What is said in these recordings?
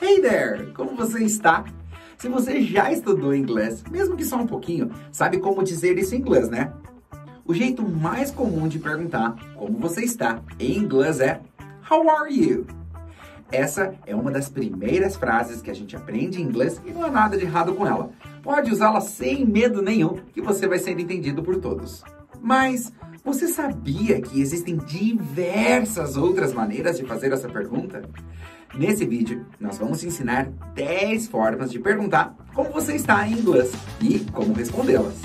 Hey there! Como você está? Se você já estudou inglês, mesmo que só um pouquinho, sabe como dizer isso em inglês, né? O jeito mais comum de perguntar como você está em inglês é How are you? Essa é uma das primeiras frases que a gente aprende em inglês e não há nada de errado com ela. Pode usá-la sem medo nenhum, que você vai ser entendido por todos. Mas você sabia que existem diversas outras maneiras de fazer essa pergunta? Nesse vídeo, nós vamos ensinar 10 formas de perguntar como você está em inglês e como respondê-las.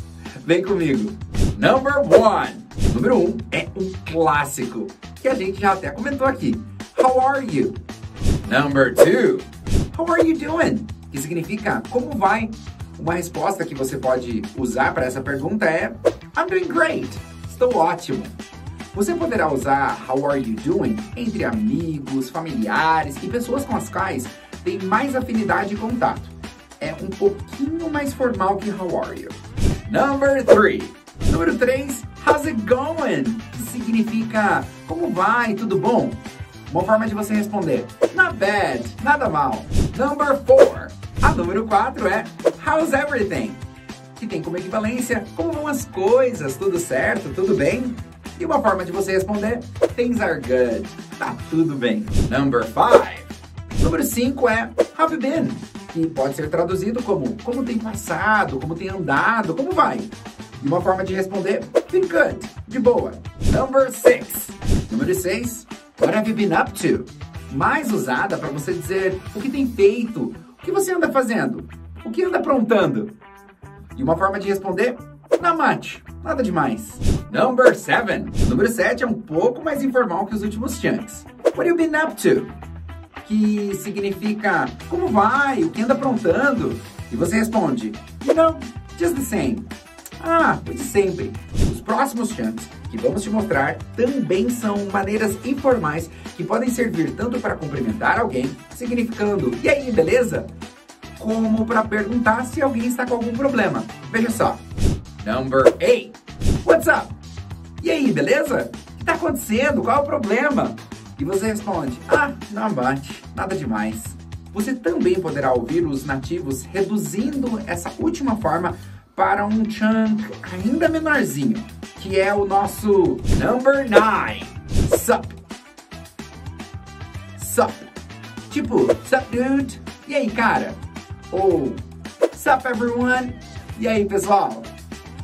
Vem comigo! Number one! Número 1 um é um clássico, que a gente já até comentou aqui. How are you? Number 2 How are you doing? Que significa como vai? Uma resposta que você pode usar para essa pergunta é I'm doing great. Estou ótimo. Você poderá usar How are you doing entre amigos, familiares e pessoas com as quais tem mais afinidade e contato. É um pouquinho mais formal que How are you. Number 3. Número 3, How's it going? Que significa como vai, tudo bom? Uma forma de você responder Not bad, nada mal. Number 4. A número 4 é How's everything? Que tem como equivalência como vão as coisas, tudo certo, tudo bem? E uma forma de você responder, things are good. Tá tudo bem. Number 5. Número 5 é have been? Que pode ser traduzido como como tem passado, como tem andado, como vai? E uma forma de responder, been good, de boa. Number 6. Número 6, what have you been up to? Mais usada para você dizer o que tem feito, o que você anda fazendo, o que anda aprontando. E uma forma de responder, not much, nada demais. Number 7. Número 7 é um pouco mais informal que os últimos chunks. What you been up to? Que significa como vai, o que anda aprontando. E você responde, you know, just the same. Ah, o de sempre. Os próximos chunks que vamos te mostrar também são maneiras informais que podem servir tanto para cumprimentar alguém, significando e aí, beleza? Como para perguntar se alguém está com algum problema. Veja só. Number 8. What's up? E aí, beleza? O que está acontecendo? Qual é o problema? E você responde: Ah, não bate, nada demais. Você também poderá ouvir os nativos reduzindo essa última forma para um chunk ainda menorzinho, que é o nosso number 9. Sup. Sup. Tipo, sup dude? E aí, cara? Ou sup everyone? E aí, pessoal?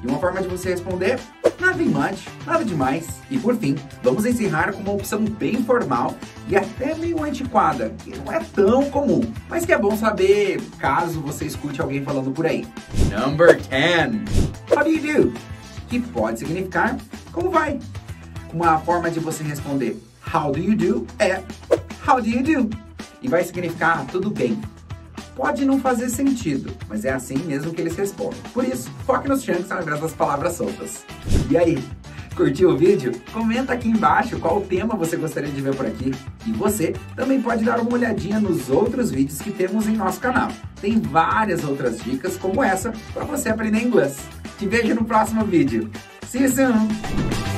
E uma forma de você responder, nada much, nada demais. E por fim, vamos encerrar com uma opção bem formal e até meio antiquada, que não é tão comum, mas que é bom saber caso você escute alguém falando por aí. Number 10. How do you do? Que pode significar como vai. Uma forma de você responder how do you do é how do you do? E vai significar tudo bem. Pode não fazer sentido, mas é assim mesmo que eles respondem. Por isso, foque nos chunks ao invés das palavras soltas. E aí, curtiu o vídeo? Comenta aqui embaixo qual tema você gostaria de ver por aqui. E você também pode dar uma olhadinha nos outros vídeos que temos em nosso canal. Tem várias outras dicas como essa para você aprender inglês. Te vejo no próximo vídeo. See you soon!